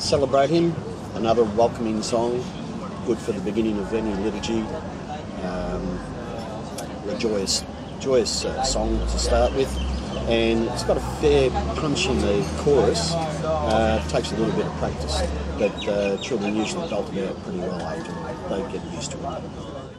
celebrate him. Another welcoming song, good for the beginning of any liturgy. Um, a joyous, joyous uh, song to start with, and it's got a fair punch in the chorus. Uh, takes a little bit of practice, but uh, children usually belt it out pretty well after they get used to it.